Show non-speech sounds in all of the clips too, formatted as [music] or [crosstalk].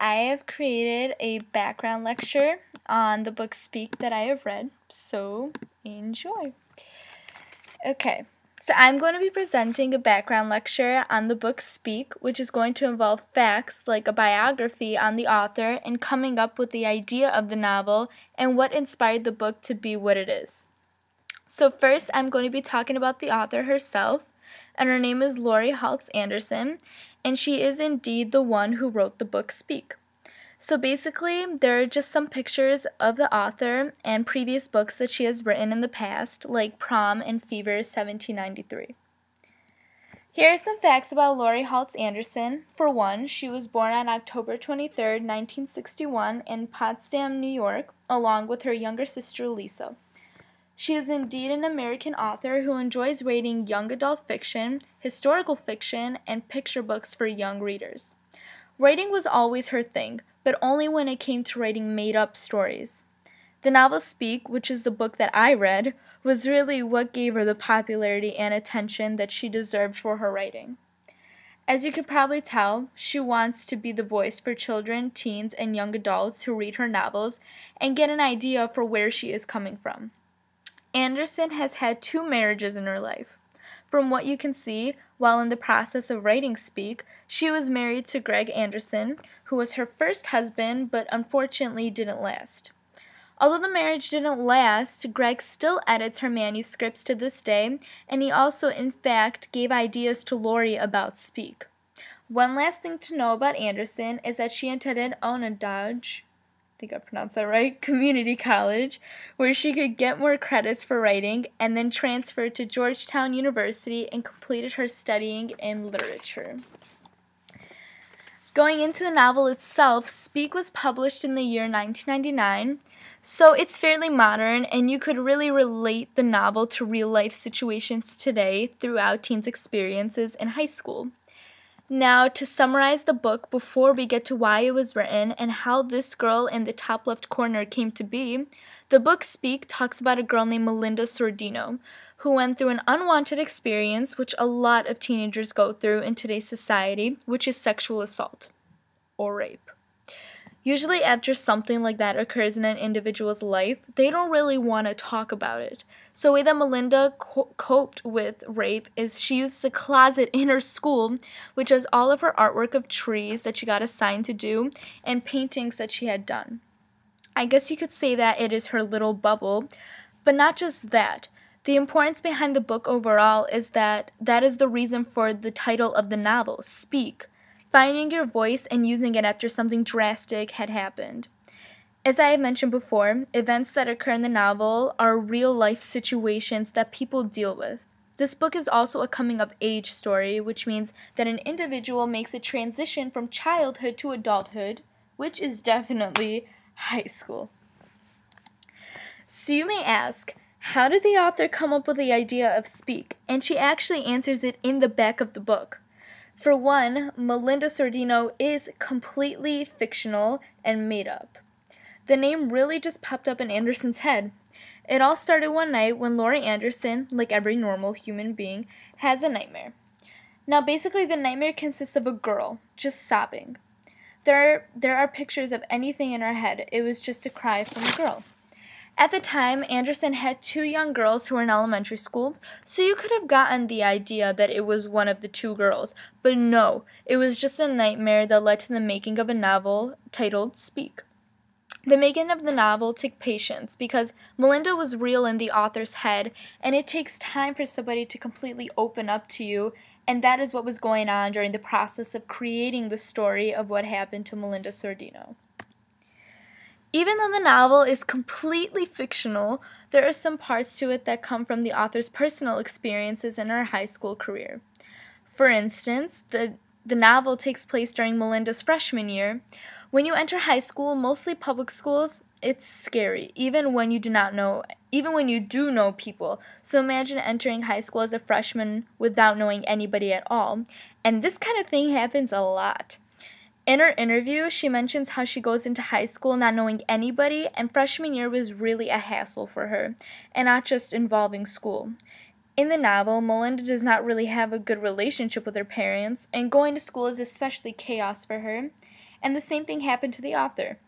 I have created a background lecture on the book Speak that I have read, so enjoy. Okay, so I'm going to be presenting a background lecture on the book Speak, which is going to involve facts like a biography on the author and coming up with the idea of the novel and what inspired the book to be what it is. So, first, I'm going to be talking about the author herself, and her name is Laurie Halse Anderson, and she is indeed the one who wrote the book Speak. So basically, there are just some pictures of the author and previous books that she has written in the past, like Prom and Fever 1793. Here are some facts about Laurie Halse Anderson. For one, she was born on October 23, 1961, in Potsdam, New York, along with her younger sister Lisa. She is indeed an American author who enjoys writing young adult fiction, historical fiction, and picture books for young readers. Writing was always her thing, but only when it came to writing made up stories. The novel Speak, which is the book that I read, was really what gave her the popularity and attention that she deserved for her writing. As you can probably tell, she wants to be the voice for children, teens, and young adults who read her novels and get an idea for where she is coming from. Anderson has had two marriages in her life. From what you can see, while in the process of writing Speak, she was married to Greg Anderson, who was her first husband but unfortunately didn't last. Although the marriage didn't last, Greg still edits her manuscripts to this day, and he also, in fact, gave ideas to Laurie about Speak. One last thing to know about Anderson is that she attended Onondaga I think I pronounced that right, [laughs] community college, where she could get more credits for writing, and then transferred to Georgetown University and completed her studying in literature. Going into the novel itself, Speak was published in the year 1999, so it's fairly modern, and you could really relate the novel to real life situations today throughout teens' experiences in high school. Now, to summarize the book before we get to why it was written and how this girl in the top left corner came to be, the book Speak talks about a girl named Melinda Sordino who went through an unwanted experience, which a lot of teenagers go through in today's society, which is sexual assault or rape. Usually, after something like that occurs in an individual's life, they don't really want to talk about it. So, the way that Melinda co- coped with rape is she used a closet in her school, which has all of her artwork of trees that she got assigned to do and paintings that she had done. I guess you could say that it is her little bubble, but not just that. The importance behind the book overall is that that is the reason for the title of the novel, Speak finding your voice and using it after something drastic had happened. As I have mentioned before, events that occur in the novel are real life situations that people deal with. This book is also a coming of age story, which means that an individual makes a transition from childhood to adulthood, which is definitely high school. So you may ask, how did the author come up with the idea of Speak? And she actually answers it in the back of the book. For one, Melinda Sordino is completely fictional and made up. The name really just popped up in Anderson's head. It all started one night when Laurie Anderson, like every normal human being, has a nightmare. Now, basically, the nightmare consists of a girl just sobbing. There are, there are pictures of anything in her head. It was just a cry from a girl. At the time, Anderson had two young girls who were in elementary school, so you could have gotten the idea that it was one of the two girls. But no, it was just a nightmare that led to the making of a novel titled Speak. The making of the novel took patience because Melinda was real in the author's head, and it takes time for somebody to completely open up to you, and that is what was going on during the process of creating the story of what happened to Melinda Sordino. Even though the novel is completely fictional, there are some parts to it that come from the author's personal experiences in her high school career. For instance, the, the novel takes place during Melinda's freshman year. When you enter high school, mostly public schools, it's scary, even when you do not know, even when you do know people. So imagine entering high school as a freshman without knowing anybody at all. And this kind of thing happens a lot. In her interview, she mentions how she goes into high school not knowing anybody, and freshman year was really a hassle for her, and not just involving school. In the novel, Melinda does not really have a good relationship with her parents, and going to school is especially chaos for her. and the same thing happened to the author.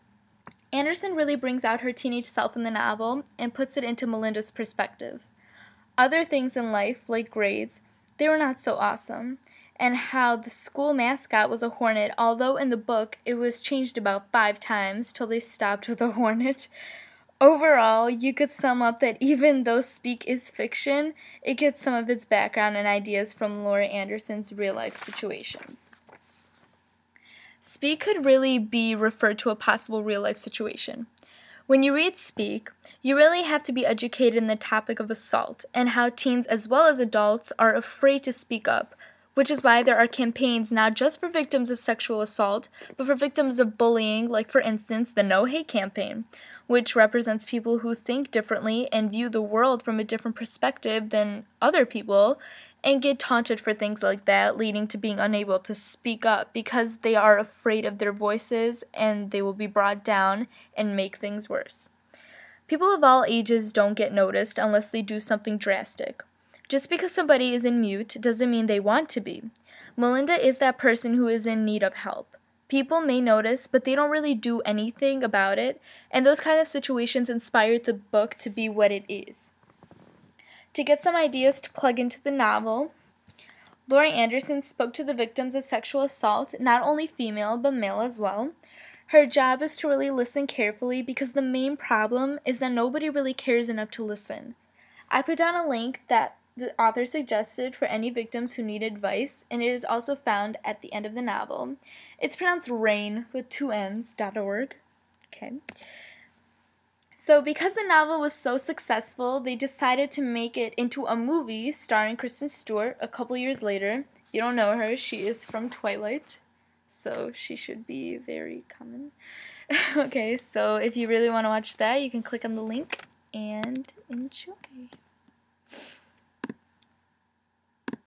Anderson really brings out her teenage self in the novel and puts it into Melinda's perspective. Other things in life, like grades, they were not so awesome, and how the school mascot was a hornet, although in the book it was changed about five times till they stopped with a hornet. Overall, you could sum up that even though Speak is fiction, it gets some of its background and ideas from Laura Anderson's real life situations. Speak could really be referred to a possible real life situation. When you read Speak, you really have to be educated in the topic of assault and how teens as well as adults are afraid to speak up, which is why there are campaigns not just for victims of sexual assault, but for victims of bullying, like, for instance, the No Hate campaign, which represents people who think differently and view the world from a different perspective than other people and get taunted for things like that, leading to being unable to speak up because they are afraid of their voices and they will be brought down and make things worse. People of all ages don't get noticed unless they do something drastic. Just because somebody is in mute doesn't mean they want to be. Melinda is that person who is in need of help. People may notice, but they don't really do anything about it, and those kind of situations inspired the book to be what it is. To get some ideas to plug into the novel, Laurie Anderson spoke to the victims of sexual assault, not only female but male as well. Her job is to really listen carefully because the main problem is that nobody really cares enough to listen. I put down a link that the author suggested for any victims who need advice, and it is also found at the end of the novel. It's pronounced rain with two n's dot org. Okay. So, because the novel was so successful, they decided to make it into a movie starring Kristen Stewart a couple years later. You don't know her, she is from Twilight, so she should be very common. [laughs] okay, so if you really want to watch that, you can click on the link and enjoy.